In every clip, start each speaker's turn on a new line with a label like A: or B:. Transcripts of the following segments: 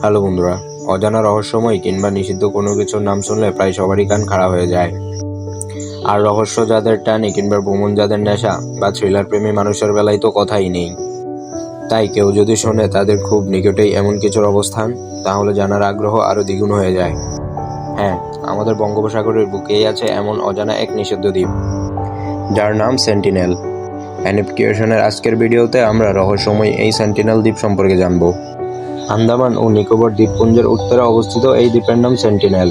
A: Hello বন্ধুরা, অজানা রহস্যময় কিংবা নিষিদ্ধ কোনো কিছুর নাম শুনলে প্রায় সবারই কান খাড়া হয়ে যায়। আর রহস্য যাদের টানে কিংবা ভ্রমণ যাদের নেশা বা থ্রিলার প্রেমী মানুষের বেলায় তো কথাই নেই। তাই কেউ যদি শোনে তাদের খুব নিকটেই এমন কিছুর অবস্থান, তাহলে জানার আগ্রহ আরও দ্বিগুণ হয়ে যায়। হ্যাঁ আমাদের বঙ্গোপসাগরের বুকেই আছে এমন অজানা এক নিষিদ্ধ দ্বীপ। যার নাম সেন্টিনেল অ্যানিপ আজকের ভিডিওতে আমরা রহস্যময় এই সেন্টিনেল দ্বীপ সম্পর্কে জানব। আন্দামান ও নিকোবর দ্বীপপুঞ্জের উত্তরে অবস্থিত এই দ্বীপের নাম সেন্টিনেল।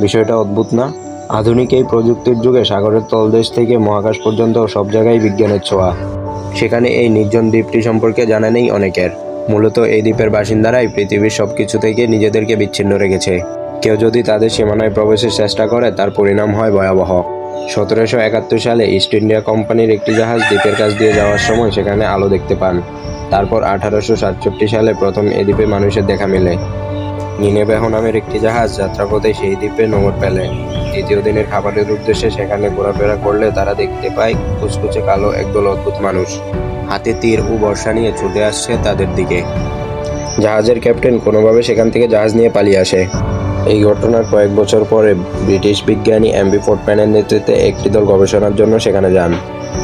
A: বিষয়টা অদ্ভুত না? আধুনিক এই প্রযুক্তির যুগে সাগরের তলদেশ থেকে মহাকাশ পর্যন্ত সব জায়গায় বিজ্ঞানের ছোঁয়া। সেখানে এই নির্জন দ্বীপটি সম্পর্কে জানা নেই অনেকের। মূলত এই দ্বীপের বাসিন্দারাই পৃথিবীর সব কিছু থেকে নিজেদেরকে বিচ্ছিন্ন রেখেছে। কেউ যদি তাদের সীমানায় প্রবেশের চেষ্টা করে, তার পরিণাম হয় ভয়াবহ। সতেরোশো একাত্তর সালে ইস্ট ইন্ডিয়া কোম্পানির একটি জাহাজ দ্বীপের কাছ দিয়ে যাওয়ার সময় সেখানে আলো দেখতে পান। তারপর আঠারোশো সাতষট্টি সালে প্রথম এ দ্বীপে মানুষের দেখা মেলে। নিনেবেহ নামের একটি জাহাজ যাত্রাপথে সেই দ্বীপে নোঙর ফেলে। দ্বিতীয় দিনের খাবারের উদ্দেশ্যে সেখানে ঘোরাফেরা করলে তারা দেখতে পায় কুচকুচে কালো একদল অদ্ভুত মানুষ। হাতে তীর ও বর্ষা নিয়ে ছুটে আসছে তাদের দিকে। জাহাজের ক্যাপ্টেন কোনোভাবে সেখান থেকে জাহাজ নিয়ে পালিয়ে আসে। এই ঘটনার কয়েক বছর পরে ব্রিটিশ বিজ্ঞানী এমবি ফোর্টম্যানের নেতৃত্বে একটি দল গবেষণার জন্য সেখানে যান।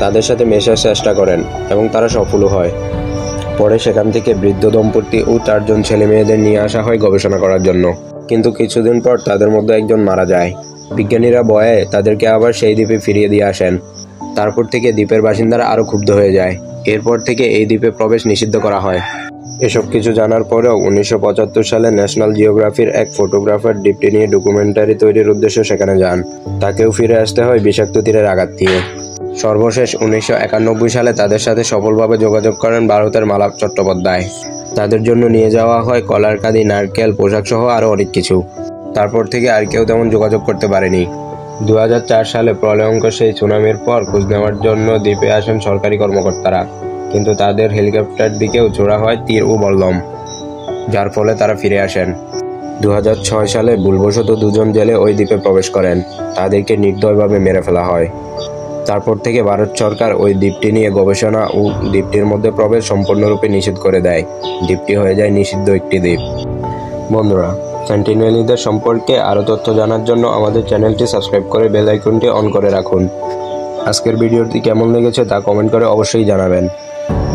A: তাদের সাথে মেশার চেষ্টা করেন এবং তারা সফলও হয়। পরে সেখান থেকে বৃদ্ধ দম্পতি ও চারজন ছেলে মেয়েদের নিয়ে আসা হয় গবেষণা করার জন্য। কিন্তু কিছুদিন পর তাদের মধ্যে একজন মারা যায়। বিজ্ঞানীরা ভয়ে তাদেরকে আবার সেই দ্বীপে ফিরিয়ে দিয়ে আসেন। তারপর থেকে দ্বীপের বাসিন্দারা আরও ক্ষুব্ধ হয়ে যায়। এরপর থেকে এই দ্বীপে প্রবেশ নিষিদ্ধ করা হয়। এসব কিছু জানার পরেও উনিশশো পঁচাত্তর সালে ন্যাশনাল জিওগ্রাফির এক ফটোগ্রাফার দ্বীপটি নিয়ে ডকুমেন্টারি তৈরির উদ্দেশ্যে সেখানে যান। তাকেও ফিরে আসতে হয় বিষাক্ত তীরের আঘাত দিয়ে। সর্বশেষ উনিশশো একানব্বই সালে তাদের সাথে সফলভাবে যোগাযোগ করেন ভারতের মালাপ চট্টোপাধ্যায়। তাদের জন্য নিয়ে যাওয়া হয় কলার কাঁদি, নারকেল পোশাক সহ আরও অনেক কিছু। তারপর থেকে আর কেউ তেমন যোগাযোগ করতে পারেনি। দু হাজার চার সালে প্রলয়ঙ্কর সেই সুনামির পর খোঁজ নেওয়ার জন্য দ্বীপে আসেন সরকারি কর্মকর্তারা। কিন্তু তাদের হেলিকপ্টার দিকেও ছোড়া হয় তীর ও বল্লম, যার ফলে তারা ফিরে আসেন। দু হাজার ছয় সালে ভুলবশত দুজন জেলে ওই দ্বীপে প্রবেশ করেন। তাদেরকে নির্দয়ভাবে মেরে ফেলা হয়। তারপর থেকে ভারত সরকার ওই দ্বীপটি নিয়ে গবেষণা ও দ্বীপটির মধ্যে প্রবেশ সম্পূর্ণরূপে নিষেধ করে দেয়। দ্বীপটি হয়ে যায় নিষিদ্ধ একটি দ্বীপ। বন্ধুরা সেন্টিনেলিদের সম্পর্কে আরও তথ্য জানার জন্য আমাদের চ্যানেলটি সাবস্ক্রাইব করে বেল আইকনটি অন করে রাখুন। আজকের ভিডিওটি কেমন লেগেছে তা কমেন্ট করে অবশ্যই জানাবেন।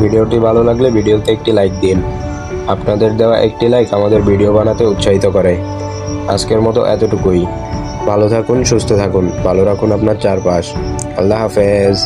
A: ভিডিওটি ভালো লাগলে ভিডিওতে একটি লাইক দিন। আপনাদের দেওয়া একটি লাইক আমাদের ভিডিও বানাতে উৎসাহিত করে। আজকের মতো এতটুকুই। ভালো থাকুন সুস্থ থাকুন ভালো রাখুন আপনার চারপাশ। আল্লাহ হাফেজ।